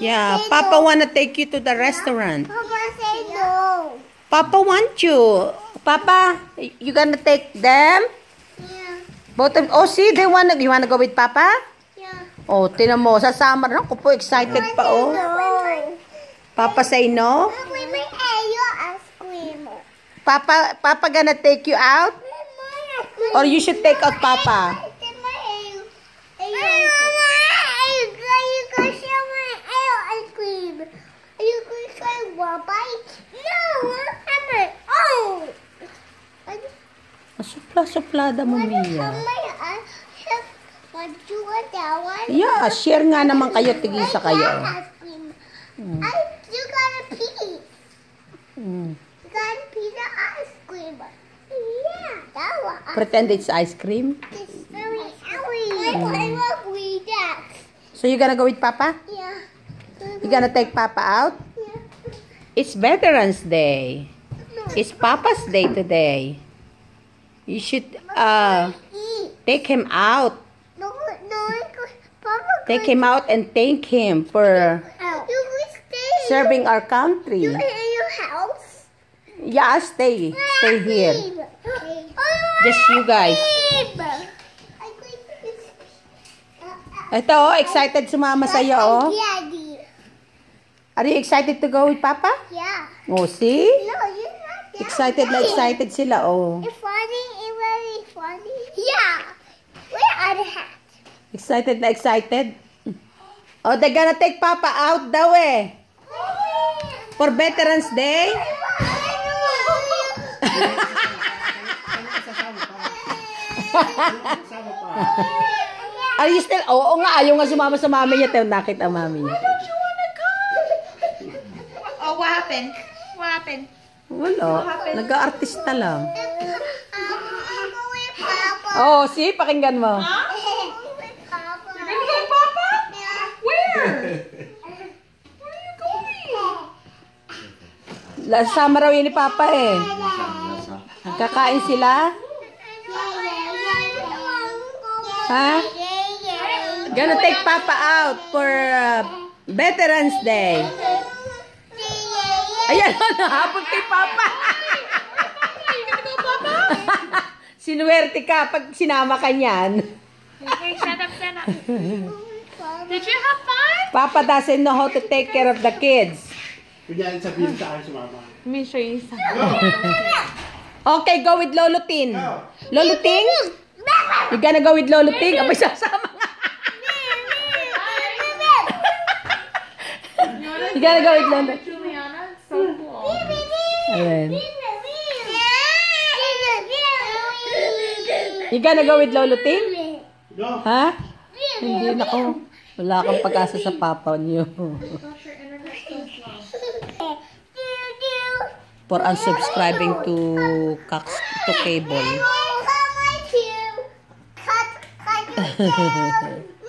Yeah, Say Papa no. wanna take you to the restaurant. Papa say no. Papa want you. Papa, you gonna take them? Yeah. Both of, oh, see, they wanna, you wanna go with Papa? Yeah. Oh, tinan mo, sa summer, ako po, excited pa, oh. No. Papa say no? Papa, Papa gonna take you out? Or you should take out Papa? Supla-suplada mo, Mia. Yeah, share nga naman kayo, tigisa kayo. Mm. I, you got a piece. Mm. You got a piece of ice cream. Yeah, that was Pretend it's ice cream. It's very sweet. I love we that. So you gonna go with Papa? Yeah. You gonna take Papa out? It's Veterans Day. It's Papa's Day today. You should uh take him out. Take him out and thank him for serving our country. You house. Yeah, stay. Stay here. Just you guys. Ito, oh, excited sumama sa'yo, oh. Are you excited to go with Papa? Yeah. Oh, see? No, you're not that Excited na excited sila, oh. It's funny. It's very funny. Yeah. Where are the hats? Excited na excited. Oh, they're gonna take Papa out daw eh. For Veterans Day. Are you still? Oo nga, ayaw nga sumama sa mami niya. Tayo nakita ang mami niya. Happened? What happened? Wala. Nag-aartista lang. Oh, see? Pakinggan mo. Huh? Sama raw yun ni Papa eh. Kakain sila? Ha? Gonna take Papa out for uh, Veterans Day. Ayan, nahabol kay Papa. Sinuwerte ka pag sinama ka niyan. Okay, stand up, stand up. Did you have fun? Papa doesn't know how to take care of the kids. Kunyari sabihin sa akin si mama. Let me show you some. Okay, go with Lolo Tin. Lolo Ting? You gonna go with Lolo Ting? Abay, sasama nga. You gonna go with Lolo cool. Ayan. You gonna go with Lolo Ting? Go! Ha? Hindi na ko. Wala kang pag-asa sa papa niyo. For unsubscribing to Cox to cable.